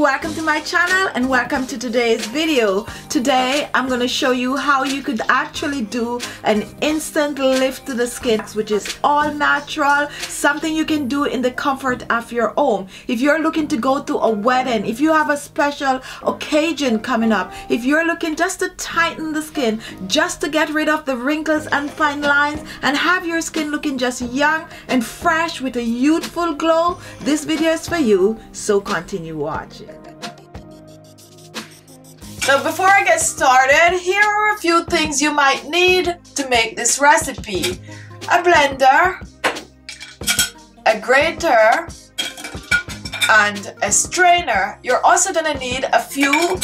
welcome to my channel and welcome to today's video today I'm going to show you how you could actually do an instant lift to the skin which is all natural something you can do in the comfort of your home if you're looking to go to a wedding if you have a special occasion coming up if you're looking just to tighten the skin just to get rid of the wrinkles and fine lines and have your skin looking just young and fresh with a youthful glow this video is for you so continue watching. So before I get started, here are a few things you might need to make this recipe. A blender, a grater, and a strainer. You're also gonna need a few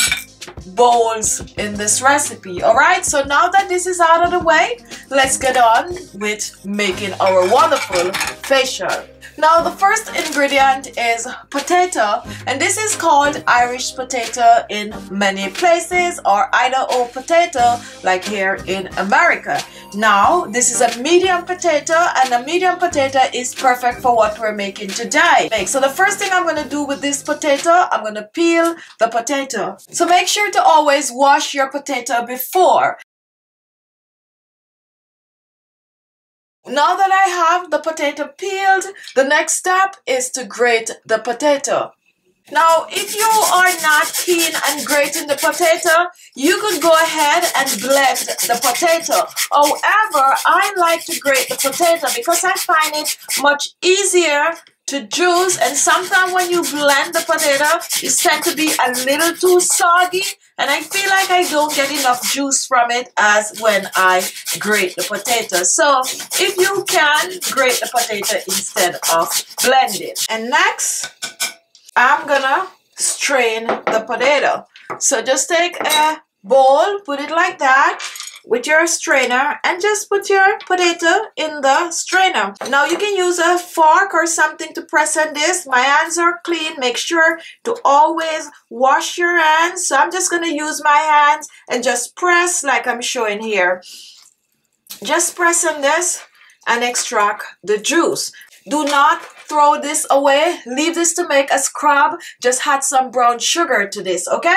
bowls in this recipe alright so now that this is out of the way let's get on with making our wonderful facial now the first ingredient is potato and this is called Irish potato in many places or Idaho potato like here in America. Now this is a medium potato and a medium potato is perfect for what we're making today. So the first thing I'm going to do with this potato, I'm going to peel the potato. So make sure to always wash your potato before Now that I have the potato peeled, the next step is to grate the potato. Now, if you are not keen on grating the potato, you could go ahead and blend the potato. However, I like to grate the potato because I find it much easier to juice and sometimes when you blend the potato, it tends to be a little too soggy and I feel like I don't get enough juice from it as when I grate the potato. So if you can, grate the potato instead of blend it. And next, I'm gonna strain the potato. So just take a bowl, put it like that, with your strainer and just put your potato in the strainer. Now you can use a fork or something to press on this. My hands are clean. Make sure to always wash your hands. So I'm just going to use my hands and just press like I'm showing here. Just press on this and extract the juice. Do not throw this away. Leave this to make a scrub. Just add some brown sugar to this, okay?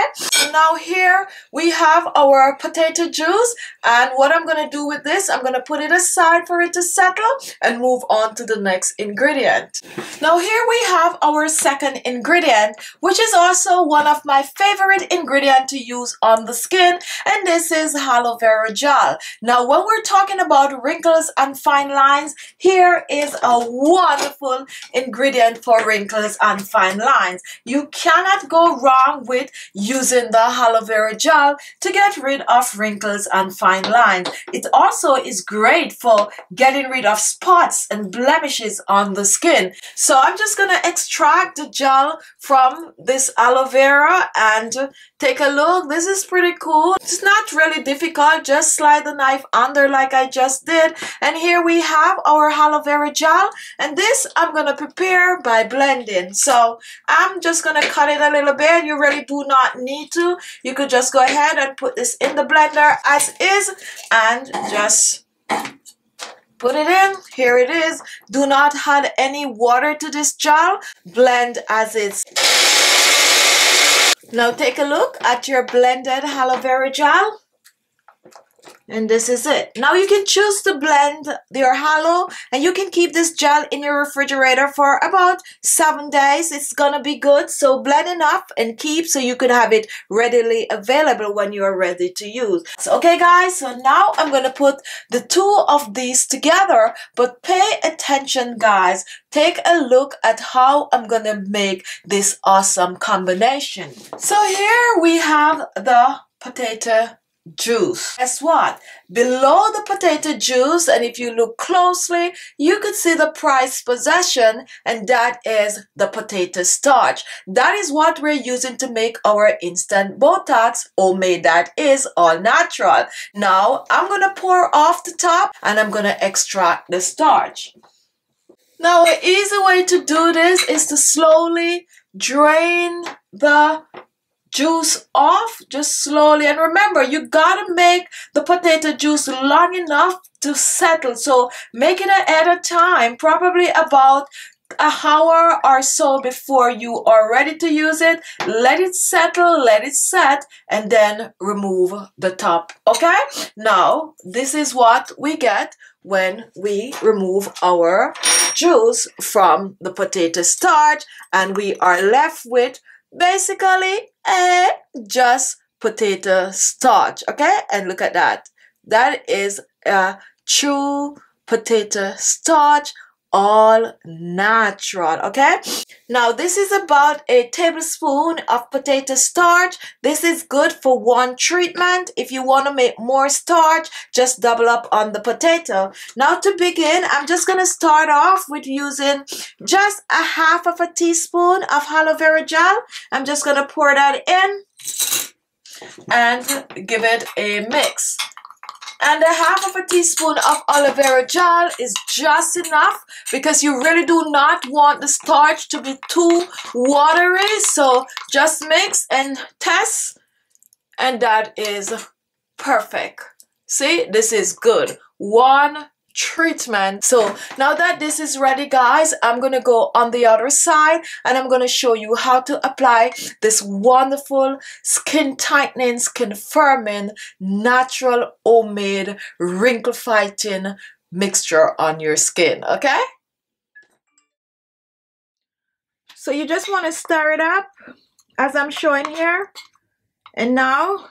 now here we have our potato juice. And what I'm going to do with this, I'm going to put it aside for it to settle and move on to the next ingredient. Now here we have our second ingredient, which is also one of my favorite ingredient to use on the skin. And this is aloe vera gel. Now when we're talking about wrinkles and fine lines, here is a wonderful ingredient for wrinkles and fine lines. You cannot go wrong with using the aloe vera gel to get rid of wrinkles and fine lines. It also is great for getting rid of spots and blemishes on the skin. So I'm just going to extract the gel from this aloe vera and take a look. This is pretty cool. It's not really difficult. Just slide the knife under like I just did. And here we have our aloe vera gel. And this I'm to prepare by blending. So I'm just to cut it a little bit. You really do not need to. You could just go ahead and put this in the blender as is and just put it in. Here it is. Do not add any water to this gel. Blend as is. Now take a look at your blended aloe vera gel. And this is it. Now you can choose to blend your aloe and you can keep this gel in your refrigerator for about seven days. It's gonna be good. So blend enough and keep so you could have it readily available when you are ready to use. So okay guys, so now I'm gonna put the two of these together, but pay attention guys. Take a look at how I'm gonna make this awesome combination. So here we have the potato juice. Guess what? Below the potato juice, and if you look closely, you could see the prized possession, and that is the potato starch. That is what we're using to make our instant Botox, homemade that is all natural. Now, I'm gonna pour off the top, and I'm gonna extract the starch. Now, an easy way to do this is to slowly drain the juice off just slowly and remember you gotta make the potato juice long enough to settle so make it at a time probably about a hour or so before you are ready to use it. Let it settle, let it set, and then remove the top. Okay? Now, this is what we get when we remove our juice from the potato starch and we are left with basically a just potato starch okay? And look at that. That is a true potato starch all natural okay? Now this is about a tablespoon of potato starch. This is good for one treatment. If you want to make more starch just double up on the potato. Now to begin i'm just going to start off with using just a half of a teaspoon of aloe vera gel. I'm just going to pour that in and give it a mix and a half of a teaspoon of aloe vera gel is just enough because you really do not want the starch to be too watery. So just mix and test and that is perfect. See this is good. One treatment. So now that this is ready guys, I'm to go on the other side and I'm to show you how to apply this wonderful skin tightening, skin firming, natural homemade wrinkle fighting mixture on your skin. Okay? So you just want to stir it up as I'm showing here. And now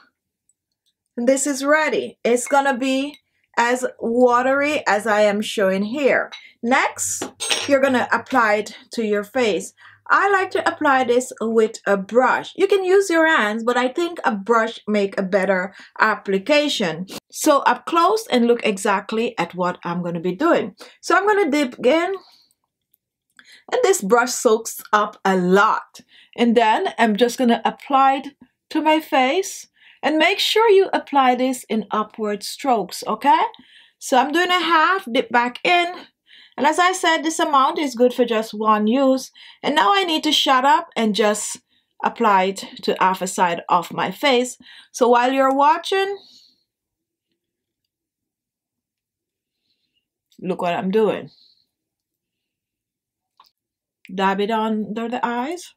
this is ready. It's to be as watery as I am showing here. Next, you're to apply it to your face. I like to apply this with a brush. You can use your hands, but I think a brush make a better application. So up close and look exactly at what I'm to be doing. So I'm to dip in and this brush soaks up a lot. And then I'm just to apply it to my face and make sure you apply this in upward strokes, okay? So I'm doing a half, dip back in. And as I said, this amount is good for just one use. And now I need to shut up and just apply it to half a side of my face. So while you're watching, look what I'm doing. Dab it under the eyes.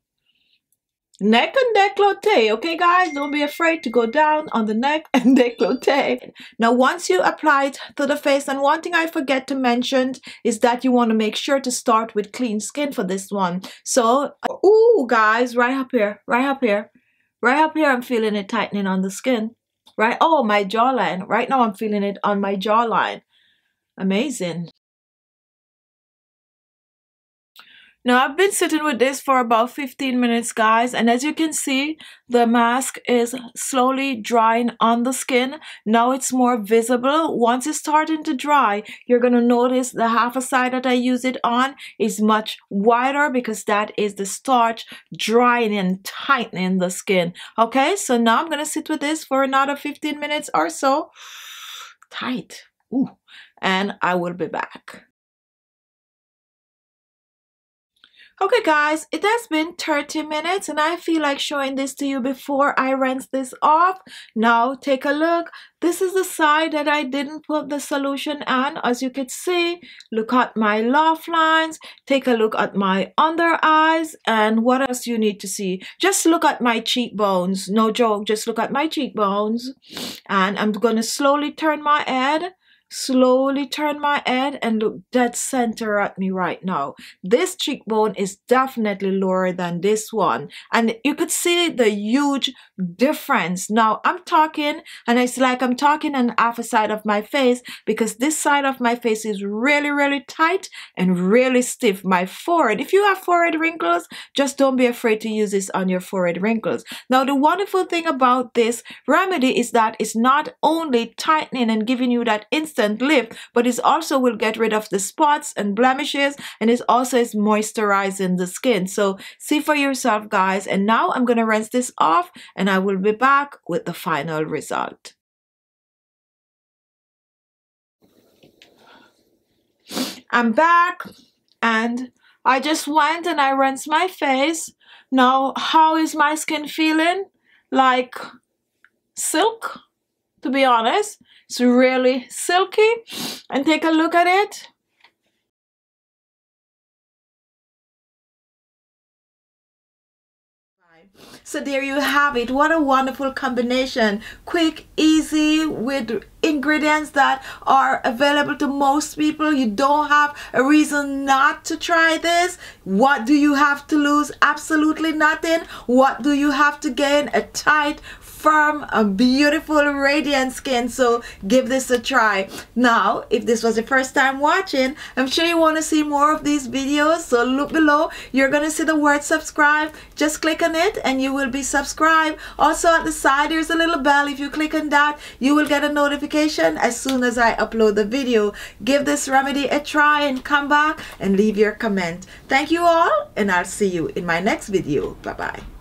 Neck and décolleté, okay guys? Don't be afraid to go down on the neck and décolleté. Now once you apply it to the face, and one thing I forget to mention is that you want to make sure to start with clean skin for this one. So, ooh guys, right up here, right up here, right up here I'm feeling it tightening on the skin. Right, oh my jawline, right now I'm feeling it on my jawline. Amazing. Now I've been sitting with this for about 15 minutes guys and as you can see the mask is slowly drying on the skin. Now it's more visible. Once it's starting to dry you're going to notice the half a side that I use it on is much wider because that is the starch drying and tightening the skin. Okay so now I'm going to sit with this for another 15 minutes or so. Tight. Ooh. And I will be back. Okay guys, it has been 30 minutes and I feel like showing this to you before I rinse this off. Now take a look. This is the side that I didn't put the solution on. As you can see, look at my laugh lines. Take a look at my under eyes and what else you need to see. Just look at my cheekbones. No joke, just look at my cheekbones. And I'm to slowly turn my head slowly turn my head and look dead center at me right now. This cheekbone is definitely lower than this one. And you could see the huge difference. Now I'm talking and it's like I'm talking on half a side of my face because this side of my face is really, really tight and really stiff. My forehead, if you have forehead wrinkles, just don't be afraid to use this on your forehead wrinkles. Now the wonderful thing about this remedy is that it's not only tightening and giving you that instant instant lift, but it also will get rid of the spots and blemishes and it also is moisturizing the skin. So see for yourself guys. And now I'm going to rinse this off and I will be back with the final result. I'm back and I just went and I rinsed my face. Now, how is my skin feeling? Like silk, to be honest. It's really silky. And take a look at it. So there you have it. What a wonderful combination. Quick, easy, with ingredients that are available to most people. You don't have a reason not to try this. What do you have to lose? Absolutely nothing. What do you have to gain? A tight, firm, a beautiful, radiant skin. So give this a try. Now, if this was the first time watching, I'm sure you want to see more of these videos. So look below. You're to see the word subscribe. Just click on it and you will be subscribed. Also at the side, there's a little bell. If you click on that, you will get a notification as soon as I upload the video. Give this remedy a try and come back and leave your comment. Thank you all and I'll see you in my next video. Bye-bye.